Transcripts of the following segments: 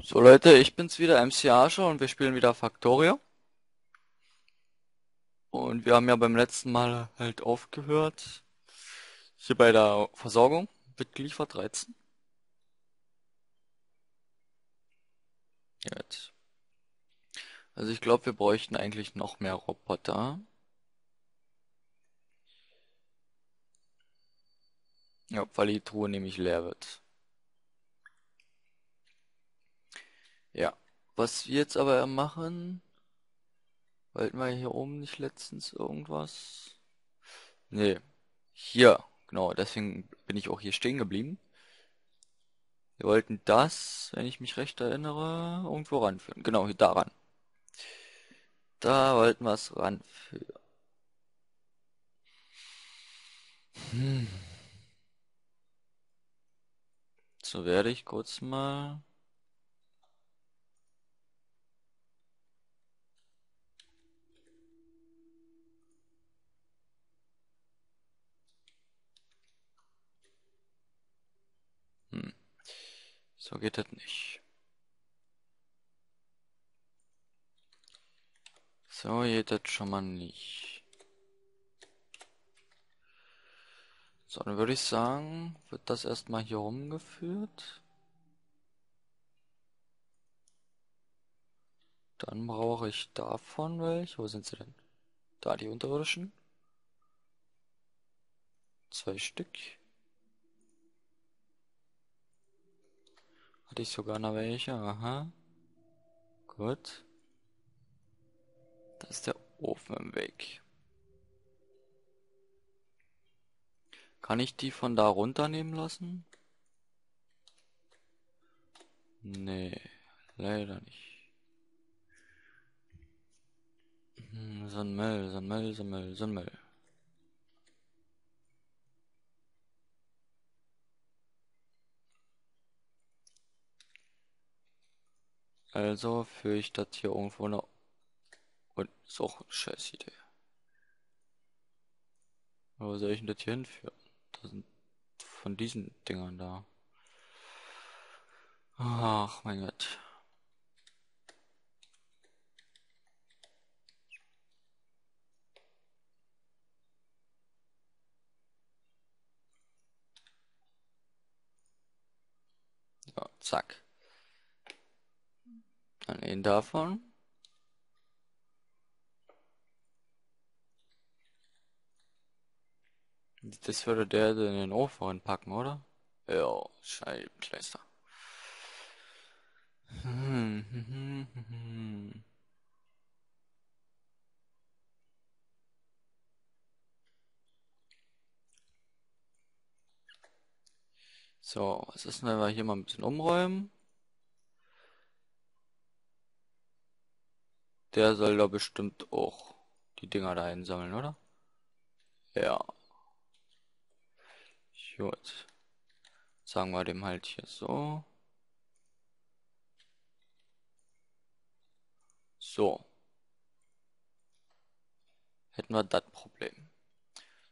So Leute, ich bin's wieder, MC Archer und wir spielen wieder Factorio. Und wir haben ja beim letzten Mal halt aufgehört. Hier bei der Versorgung wird geliefert 13. Jetzt. Also ich glaube, wir bräuchten eigentlich noch mehr Roboter. Ja, weil die Truhe nämlich leer wird. Ja, was wir jetzt aber machen, wollten wir hier oben nicht letztens irgendwas? Nee, hier, genau, deswegen bin ich auch hier stehen geblieben. Wir wollten das, wenn ich mich recht erinnere, irgendwo ranführen. Genau, hier daran. Da wollten wir es ranführen. Hm. So werde ich kurz mal So geht das nicht. So geht das schon mal nicht. So, dann würde ich sagen, wird das erstmal hier rumgeführt. Dann brauche ich davon welche. Wo sind sie denn? Da, die unterirdischen. Zwei Stück. Hatte ich sogar noch welche, aha. Gut. Da ist der Ofen im Weg. Kann ich die von da runternehmen lassen? Nee, leider nicht. Hm, so ein Müll, so ein Müll, so ein Müll, so ein Müll. Also führe ich das hier irgendwo noch. Und ist auch eine scheiß Idee. Wo soll ich denn das hier hinführen? Das sind von diesen Dingern da. Ach, mein Gott. Zack. Dann einen davon. Das würde der in den Ofen reinpacken, oder? Ja, Scheibenkleister. Hm, hm, hm, so, was ist denn, wenn wir hier mal ein bisschen umräumen? Der soll da bestimmt auch die Dinger da einsammeln, oder? Ja. Gut. Sagen wir dem halt hier so. So. Hätten wir das Problem.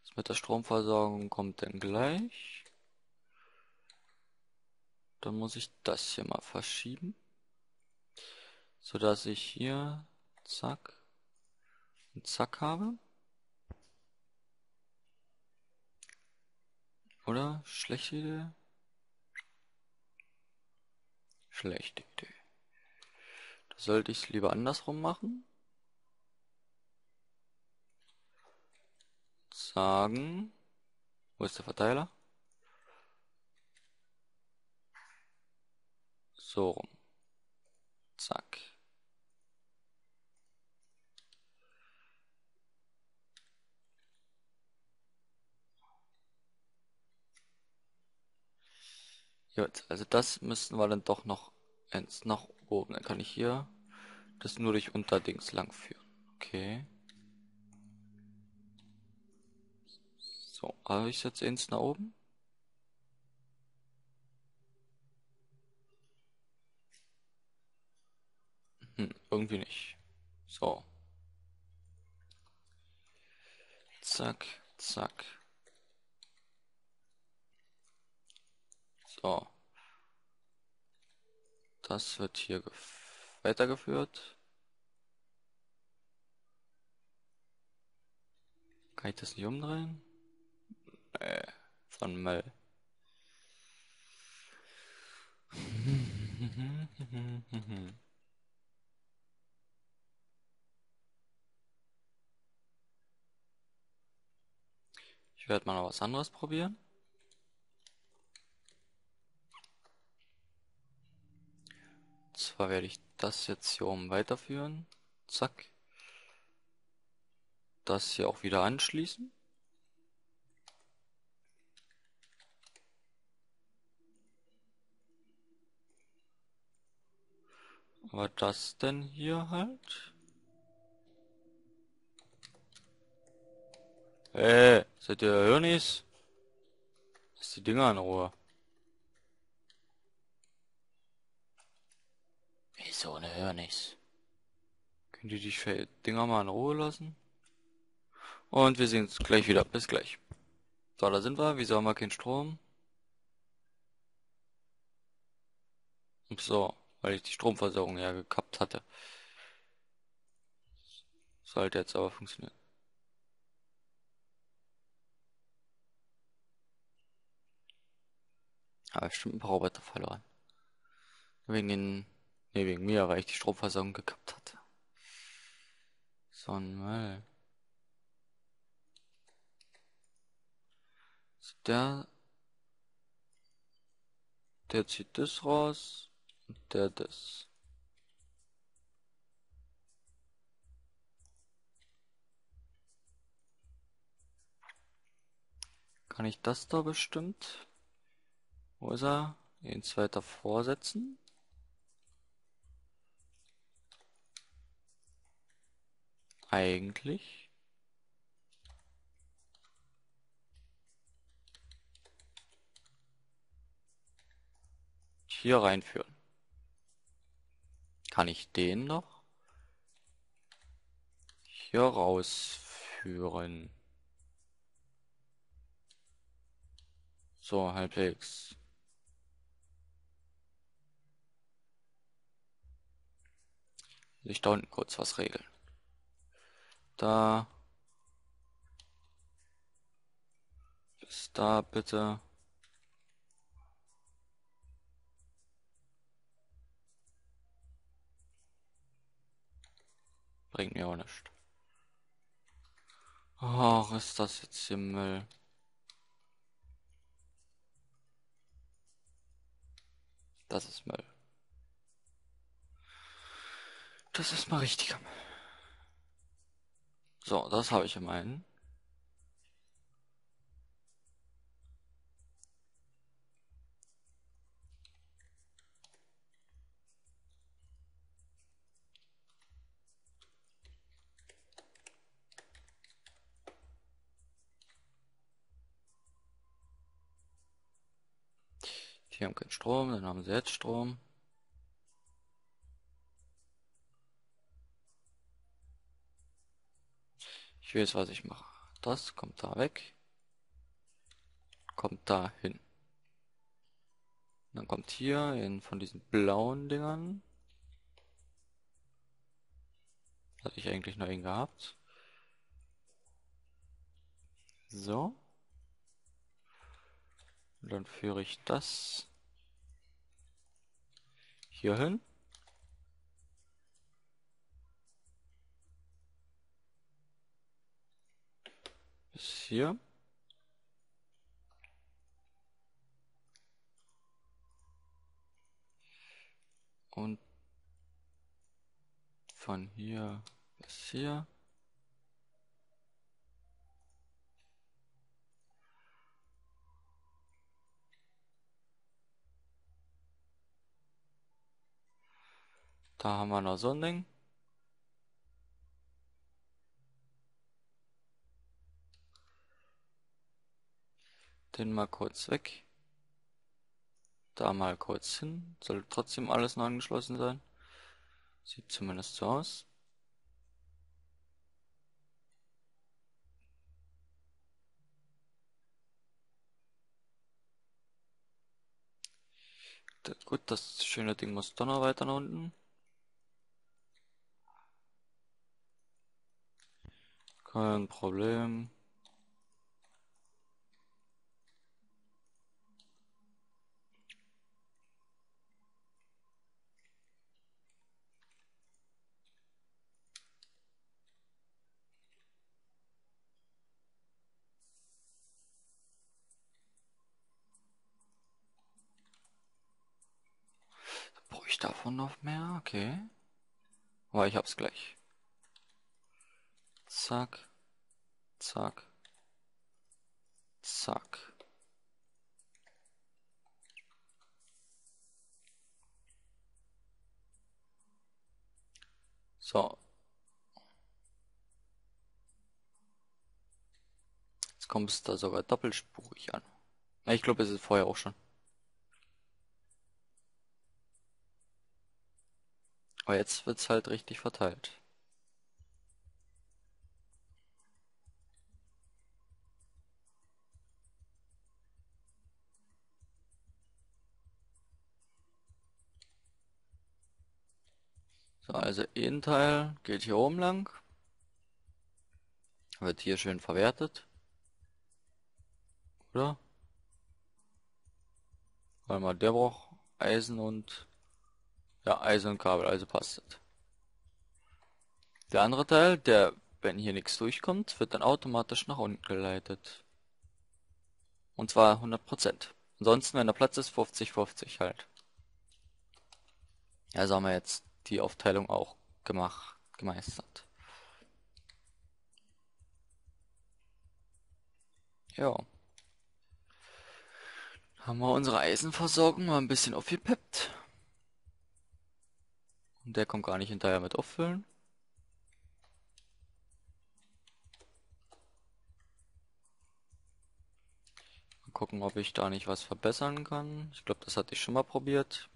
Das mit der Stromversorgung kommt dann gleich. Dann muss ich das hier mal verschieben. So dass ich hier zack und zack habe. Oder? Schlechte Idee? Schlechte Idee. Da sollte ich es lieber andersrum machen. Sagen. Wo ist der Verteiler? So rum. Zack. Gut, also das müssten wir dann doch noch eins nach oben. Dann kann ich hier das nur durch Unterdings lang führen. Okay. So, habe ich jetzt eins nach oben? Hm, irgendwie nicht. So. Zack, zack. So. Das wird hier weitergeführt. Kann ich das nicht umdrehen? Nee, von Müll. Ich werde mal noch was anderes probieren. Zwar werde ich das jetzt hier oben weiterführen. Zack. Das hier auch wieder anschließen. Aber das denn hier halt? Hey, seid ihr Hirnis? Lass die Dinger in Ruhe. Wieso ne Hirnis? Könnt ihr die Dinger mal in Ruhe lassen? Und wir sehen uns gleich wieder. Bis gleich. So, da sind wir. Wieso haben wir keinen Strom? So, weil ich die Stromversorgung ja gekappt hatte. Sollte jetzt aber funktionieren. Aber bestimmt ein paar Roboter verloren. Wegen den, ne, wegen mir, weil ich die Stromversorgung gekappt hatte. So ein Müll. Der, der zieht das raus und der das. Kann ich das da bestimmt? Wo ist er? Den zweiter vorsetzen. Eigentlich. hier reinführen. Kann ich den noch hier rausführen? So, halbwegs. Ich da unten kurz was regeln. Da. Bis da bitte. Bringt mir auch nichts. Ach, ist das jetzt hier Müll. Das ist Müll. Das ist mal richtiger Müll. So, das habe ich im einen. Die haben keinen Strom, dann haben sie jetzt Strom. Ich weiß, was ich mache. Das kommt da weg. Kommt da hin. Dann kommt hier in von diesen blauen Dingern. Hatte ich eigentlich noch einen gehabt. So. Und dann führe ich das hier hin. Bis hier. Und von hier bis hier. Da haben wir noch so ein Ding. Den mal kurz weg. Da mal kurz hin. Sollte trotzdem alles noch angeschlossen sein. Sieht zumindest so aus. Gut, das schöne Ding muss doch noch weiter nach unten. Kein Problem. Brauche ich davon noch mehr? Okay. Aber ich hab's gleich. Zack. Zack. Zack. So. Jetzt kommt es da sogar doppelspurig an. Ich glaube, es ist vorher auch schon. Aber jetzt wird's halt richtig verteilt. So, also ein Teil geht hier oben lang. Wird hier schön verwertet. Oder? Weil mal der braucht Eisen und ja, Eisen und Kabel, also passt das. Der andere Teil, der, wenn hier nichts durchkommt, wird dann automatisch nach unten geleitet. Und zwar 100%. Ansonsten, wenn der Platz ist, 50-50 halt. Also haben wir jetzt die Aufteilung auch gemacht, gemeistert. Ja. Haben wir unsere Eisenversorgung mal ein bisschen aufgepeppt. Und der kommt gar nicht hinterher mit auffüllen. Mal gucken, ob ich da nicht was verbessern kann. Ich glaube, das hatte ich schon mal probiert.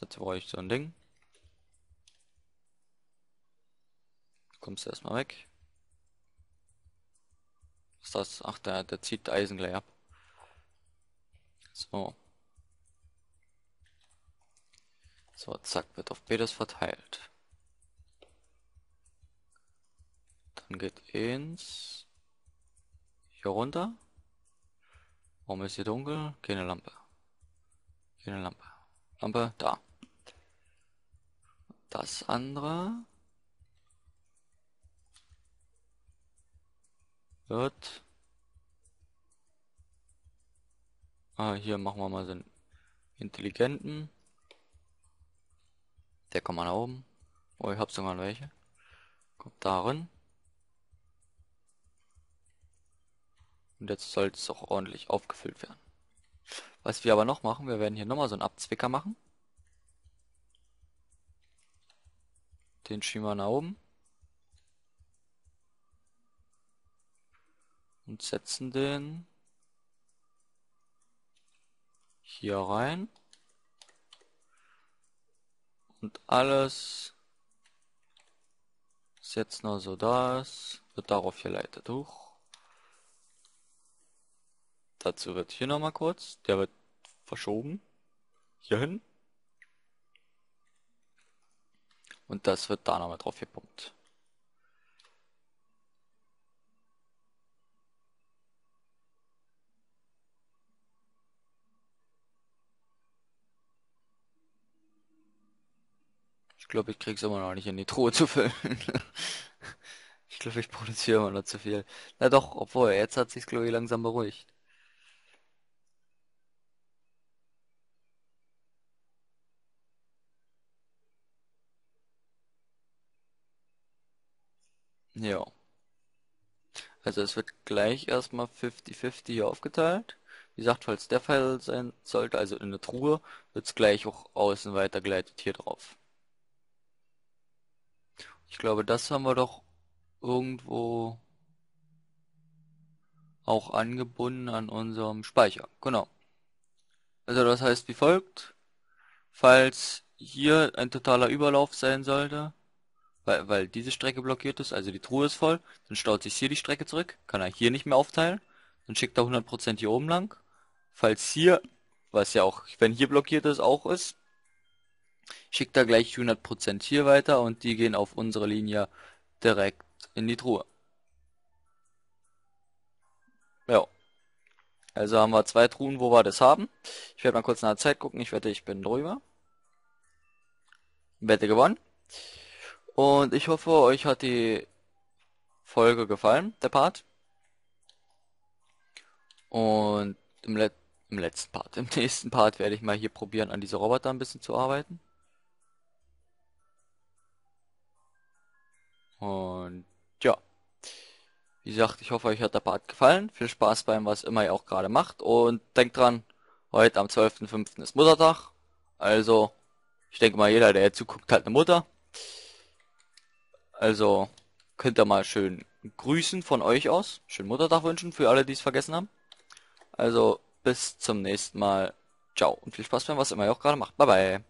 Dazu brauche ich so ein Ding. Kommst du erstmal weg. Was ist das? Ach, der, der zieht Eisen gleich ab. So. So, zack, wird auf beides verteilt. Dann geht eins hier runter. Warum ist hier dunkel? Keine Lampe. Keine Lampe. Lampe, da. Das andere wird Ah, hier machen wir mal einen intelligenten. Der kommt mal nach oben. Oh, ich hab sogar welche. Kommt darin. Und jetzt soll es auch ordentlich aufgefüllt werden. Was wir aber noch machen, wir werden hier nochmal so einen Abzwicker machen. Den schieben wir nach oben. Und setzen den hier rein. Und alles ist jetzt noch so das, wird darauf geleitet hoch. Dazu wird hier nochmal kurz, der wird verschoben. Hier hin. Und das wird da nochmal drauf gepumpt. Ich glaube, ich krieg's immer noch nicht in die Truhe zu füllen. ich glaube, ich produziere immer noch zu viel. Na doch, obwohl, jetzt hat sich's, glaube ich, langsam beruhigt. Ja. Also es wird gleich erstmal 50-50 hier aufgeteilt. Wie gesagt, falls der Fall sein sollte, also in der Truhe, wird's gleich auch außen weitergeleitet hier drauf. Ich glaube, das haben wir doch irgendwo auch angebunden an unserem Speicher. Genau. Also das heißt wie folgt. Falls hier ein totaler Überlauf sein sollte, weil, weil diese Strecke blockiert ist, also die Truhe ist voll, dann staut sich hier die Strecke zurück, kann er hier nicht mehr aufteilen. dann schickt er 100% hier oben lang. Falls hier, was ja auch, wenn hier blockiert ist, auch ist, schickt er gleich 100% hier weiter und die gehen auf unsere Linie direkt in die Truhe. Ja. Also haben wir zwei Truhen, wo wir das haben. Ich werde mal kurz nach der Zeit gucken. Ich wette, ich bin drüber. Wette gewonnen. Und ich hoffe, euch hat die Folge gefallen, der Part. Und im, Let im letzten Part, im nächsten Part werde ich mal hier probieren, an diese Roboter ein bisschen zu arbeiten. Und ja. Wie gesagt, ich hoffe, euch hat der Part gefallen. Viel Spaß beim, was immer ihr auch gerade macht. Und denkt dran, heute am 12.05. ist Muttertag. Also, ich denke mal, jeder, der jetzt zuguckt, hat eine Mutter. Also, könnt ihr mal schön grüßen von euch aus. Schönen Muttertag wünschen für alle, die es vergessen haben. Also, bis zum nächsten Mal. Ciao und viel Spaß beim, was immer ihr auch gerade macht. Bye bye.